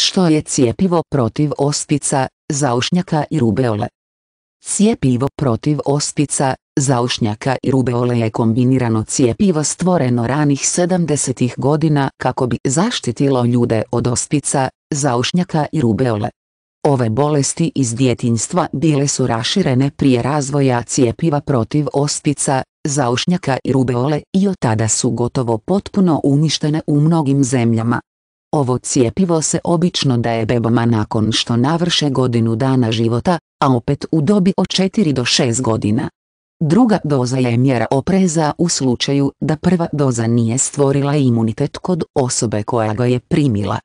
Što je cijepivo protiv ospica, zaušnjaka i rubeole? Cijepivo protiv ospica, zaušnjaka i rubeole je kombinirano cijepivo stvoreno ranih 70. godina kako bi zaštitilo ljude od ospica, zaušnjaka i rubeole. Ove bolesti iz djetinjstva bile su raširene prije razvoja cijepiva protiv ospica, zaušnjaka i rubeole i od tada su gotovo potpuno uništene u mnogim zemljama. Ovo cijepivo se obično daje bebama nakon što navrše godinu dana života, a opet u dobi od 4 do 6 godina. Druga doza je mjera opreza u slučaju da prva doza nije stvorila imunitet kod osobe koja ga je primila.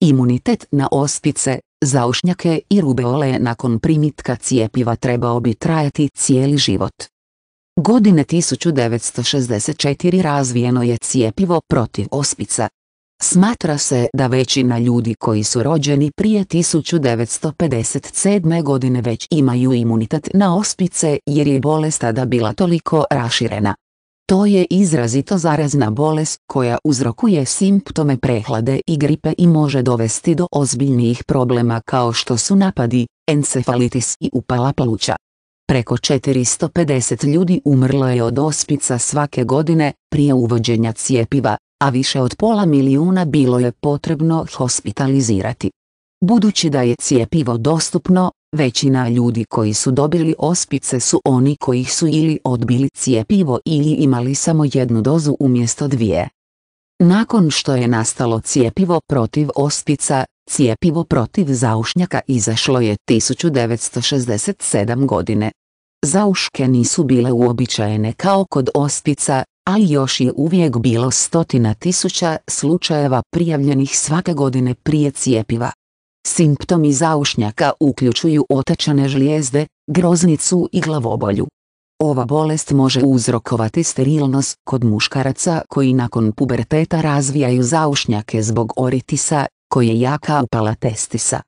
Imunitet na ospice, zaušnjake i rubeole nakon primitka cijepiva trebao bi trajati cijeli život. Godine 1964 razvijeno je cijepivo protiv ospica. Smatra se da većina ljudi koji su rođeni prije 1957. godine već imaju imunitet na ospice jer je bolest tada bila toliko raširena. To je izrazito zarazna bolest koja uzrokuje simptome prehlade i gripe i može dovesti do ozbiljnijih problema kao što su napadi, encefalitis i upala pluća. Preko 450 ljudi umrlo je od ospica svake godine prije uvođenja cijepiva, a više od pola milijuna bilo je potrebno hospitalizirati. Budući da je cijepivo dostupno, većina ljudi koji su dobili ospice su oni koji su ili odbili cijepivo ili imali samo jednu dozu umjesto dvije. Nakon što je nastalo cijepivo protiv ospica, cijepivo protiv zaušnjaka izašlo je 1967 godine. Zauške nisu bile uobičajene kao kod ospica, ali još je uvijek bilo stotina tisuća slučajeva prijavljenih svake godine prije cijepiva. Simptomi zaušnjaka uključuju otečane žlijezde, groznicu i glavobolju. Ova bolest može uzrokovati sterilnost kod muškaraca koji nakon puberteta razvijaju zaušnjake zbog oritisa, koji je jaka upala testisa.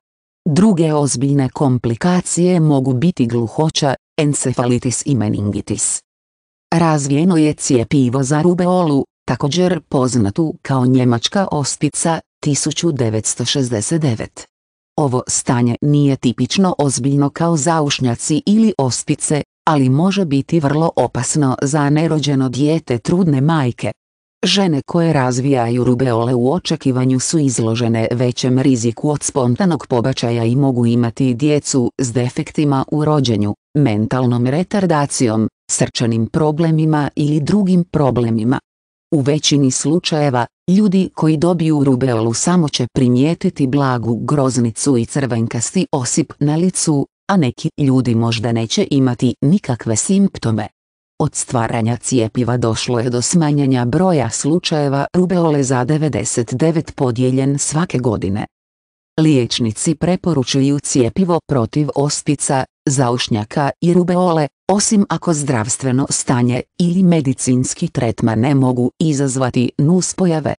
Druge ozbiljne komplikacije mogu biti gluhoća, encefalitis i meningitis. Razvijeno je cijepivo za rubeolu, također poznatu kao njemačka ospica, 1969. Ovo stanje nije tipično ozbiljno kao zaušnjaci ili ospice, ali može biti vrlo opasno za nerođeno dijete trudne majke. Žene koje razvijaju rubeole u očekivanju su izložene većem riziku od spontanog pobačaja i mogu imati djecu s defektima u rođenju, mentalnom retardacijom, srčanim problemima ili drugim problemima. U većini slučajeva, ljudi koji dobiju rubeolu samo će primijetiti blagu groznicu i crvenkasti osip na licu, a neki ljudi možda neće imati nikakve simptome. Od stvaranja cijepiva došlo je do smanjenja broja slučajeva rubeole za 99 podijeljen svake godine. Liječnici preporučuju cijepivo protiv ospica, zaušnjaka i rubeole, osim ako zdravstveno stanje ili medicinski tretman ne mogu izazvati nuspojave.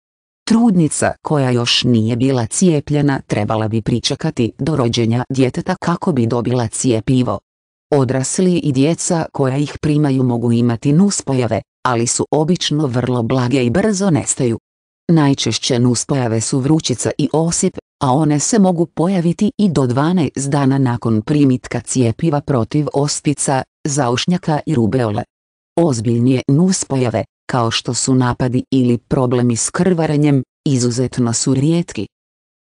Trudnica koja još nije bila cijepljena trebala bi pričekati do rođenja djeteta kako bi dobila cijepivo. Odrasli i djeca koja ih primaju mogu imati nuspojave, ali su obično vrlo blage i brzo nestaju. Najčešće nuspojave su vrućica i osip, a one se mogu pojaviti i do 12 dana nakon primitka cijepiva protiv ospica, zaušnjaka i rubeole. Ozbiljnije nuspojave, kao što su napadi ili problemi s krvarenjem, izuzetno su rijetki.